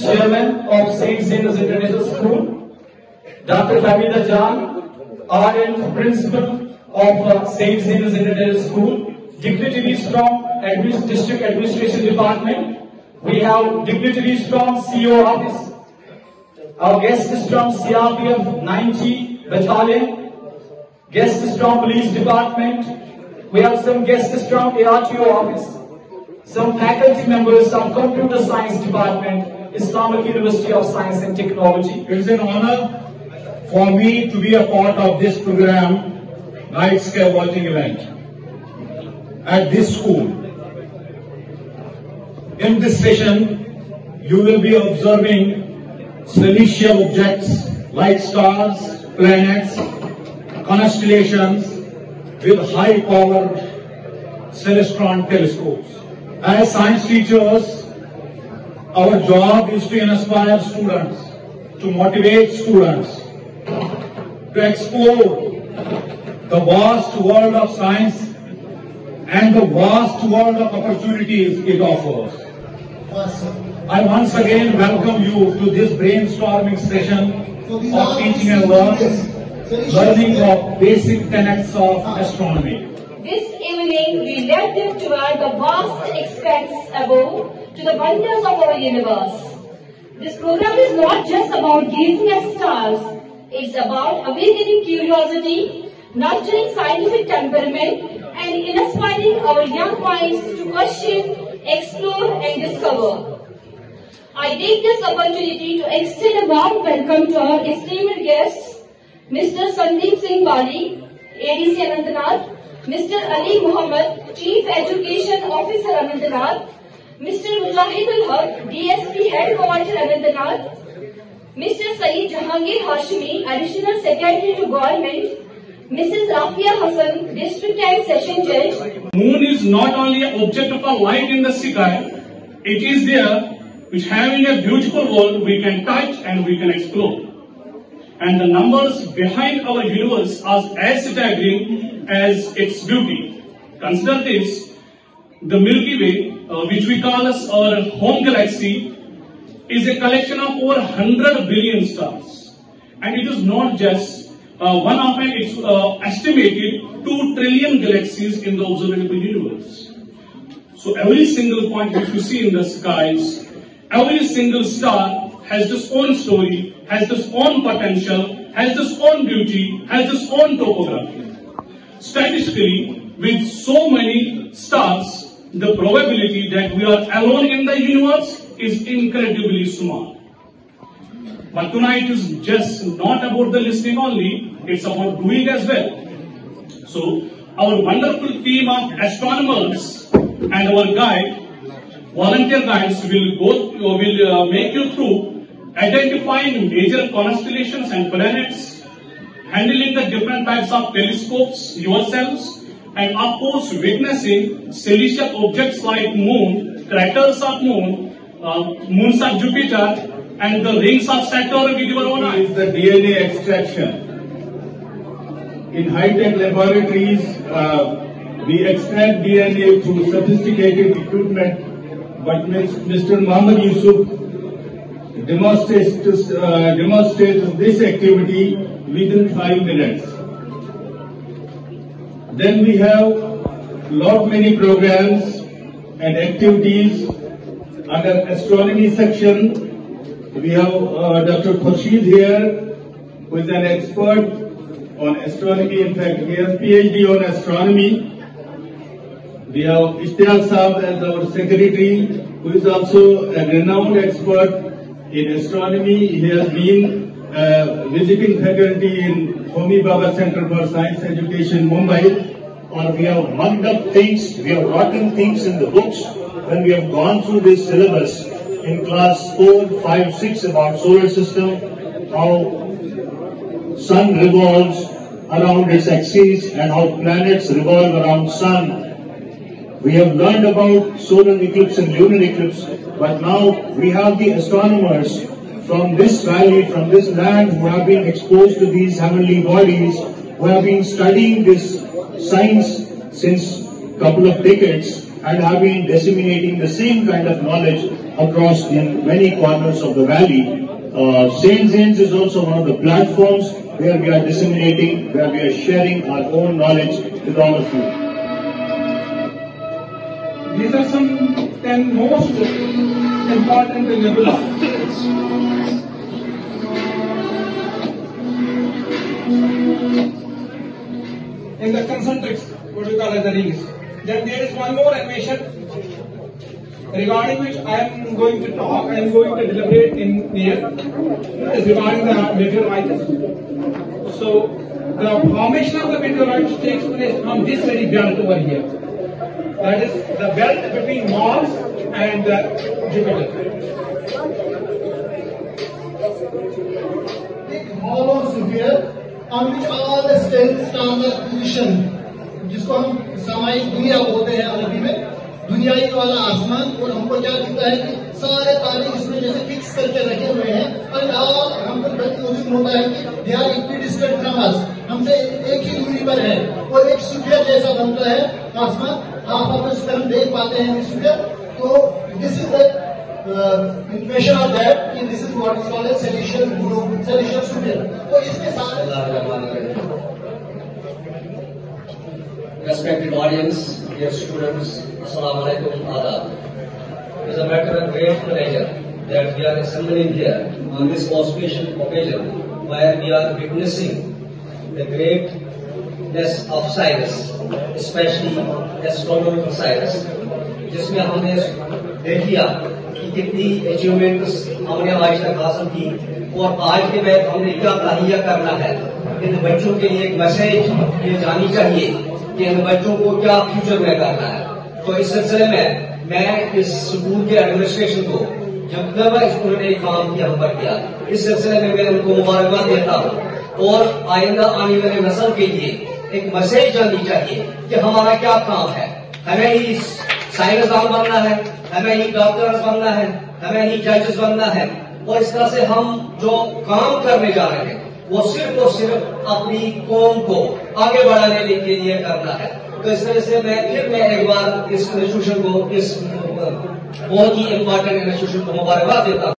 Chairman of St. Xavier's International School, Dr. Hamida Jan, RN Principal of uh, St. Xavier's International School, dignitaries from Admin- District Administration Department, we have dignitaries from CO Office, our guest is from CRPF 90 Battalion, guest is from Police Department, we have some guests from ARTO Office, some faculty members some Computer Science Department, Islamic University of Science and Technology. It is an honor for me to be a part of this program, Night Sky Vaulting event, at this school. In this session, you will be observing celestial objects like stars, planets, constellations with high-powered celestron telescopes. As science teachers, our job is to inspire students, to motivate students, to explore the vast world of science and the vast world of opportunities it offers. I once again welcome you to this brainstorming session of teaching and learning, learning of basic tenets of astronomy. This evening, we led them toward the vast expanse above to the wonders of our universe. This program is not just about gazing at stars, it's about awakening curiosity, nurturing scientific temperament, and inspiring our young minds to question, explore, and discover. I take this opportunity to extend a warm welcome to our esteemed guests, Mr. Sandeep Singh Bali, ADC Anantnag, Mr. Ali Muhammad, Chief Education Officer Anantnag, Mr. Mujahid ul Haq, DSP Head Commander Anantnag, Mr. Saeed Jahangir Hashmi, Additional Secretary to Government, Mrs. Rafia Hassan, District and Session Judge, Moon is not only an object of a light in the sky, it is there which having a beautiful world we can touch and we can explore. And the numbers behind our universe are as staggering as its beauty. Consider this, the Milky Way, uh, which we call as our home galaxy, is a collection of over 100 billion stars. And it is not just uh, one of an it's uh, estimated 2 trillion galaxies in the observable universe. So every single point which you see in the skies, every single star has its own story, has its own potential, has its own beauty, has its own topography. Statistically, with so many stars, the probability that we are alone in the universe is incredibly small. But tonight is just not about the listening only, it's about doing as well. So, our wonderful team of astronomers and our guide, volunteer guides will go, will uh, make you through identifying major constellations and planets, handling the different types of telescopes yourselves, and of course witnessing celestial objects like moon, craters of moon, uh, moons of Jupiter, and the rings of Saturn with your own eyes. is the DNA extraction. In high-tech laboratories, uh, we extract DNA through sophisticated equipment, but Mr. Muhammad Yusuf demonstrates, uh, demonstrates this activity within five minutes. Then we have lot many programs and activities under astronomy section we have uh, Dr. Khurshid here, who is an expert on astronomy. In fact, he has PhD on astronomy. We have Ishtiaq Saab as our secretary, who is also a renowned expert in astronomy. He has been uh, visiting faculty in Homi Bhabha Center for Science Education, Mumbai. or we have mugged up things, we have written things in the books when we have gone through this syllabus in class 4, 5, 6 about solar system, how sun revolves around its axis and how planets revolve around sun. We have learned about solar eclipse and lunar eclipse, but now we have the astronomers from this valley, from this land who have been exposed to these heavenly bodies, who have been studying this science since couple of decades and have been disseminating the same kind of knowledge across in many corners of the valley. Uh, Xain's is also one of the platforms where we are disseminating, where we are sharing our own knowledge with all of you. These are some 10 most important nebula. In the concentrics, what you call as the rings. Then there is one more animation regarding which I am going to talk, I am going to deliberate in here, is regarding the meteorites. So, the formation of the meteorites takes place from this very belt over here. That is the belt between Mars and uh, Jupiter. एक hollow sphere on which all the stars are action جس کو ہم سامائی دنیا بولتے ہیں عربی میں، دنیائی والا آسمان، اور ہم کو کیا دکھتا ہے کہ سارے تاریخ اس میں جیسے فکس کر کے رکھے ہوئے ہیں۔ اور ہم کو موجود ہوتا ہے کہ they are equidistant from اس ہم سے ایک ہی دوری پر ہے، اور ایک سورج جیسا بنتا ہے آسمان۔ آپ آپس میں دیکھ پاتے ہیں سورج تو دس از دا انفیشن آف دیٹ کہ دس از واٹ از کال سیلیشن گرو سیلیشن تو اس کے ساتھ Respected audience, dear students, Assalamu alaikum, Adab. It is a matter of great pleasure that we are assembling here on this auspicious occasion where we are witnessing the greatness of science, especially astronomical science, जिसमें हमने دیکھ لیا کہ کتنی achievements ہم نے آج تک حاصل کی اور آج کے بعد ہم نے کیا تہیا کرنا ہے ان بچوں کے لیے ایک میسج یہ جانی چاہیے کہ ان بچوں کو کیا فیوچر میں کرنا ہے۔ تو اس سلسلے میں میں اس سکول کے ایڈمنسٹریشن کو جب تک انہوں نے ایک کام کیا پر کیا۔ اس سلسلے میں میں ان کو مبارکباد دیتا ہوں۔ اور آئندہ آنے والے نسل کے لیے ایک میسج جانی چاہیے کہ ہمارا کیا کام ہے۔ ہمیں اس سائنسدان بننا ہے، ہمیں ہی ڈاکٹر بننا ہے، ہمیں ہی ججز بننا ہے۔ اور اس طرح سے ہم جو کام کرنے جا رہے ہیں، وہ صرف اور صرف اپنی قوم کو آگے بڑھانے کے لیے کرنا ہے۔ تو اس طرح سے میں، پھر میں ایک بار اس انسٹیٹیوشن کو، اس بہت ہی امپورٹنٹ انسٹیٹیوشن کو مبارکباد دیتا ہوں۔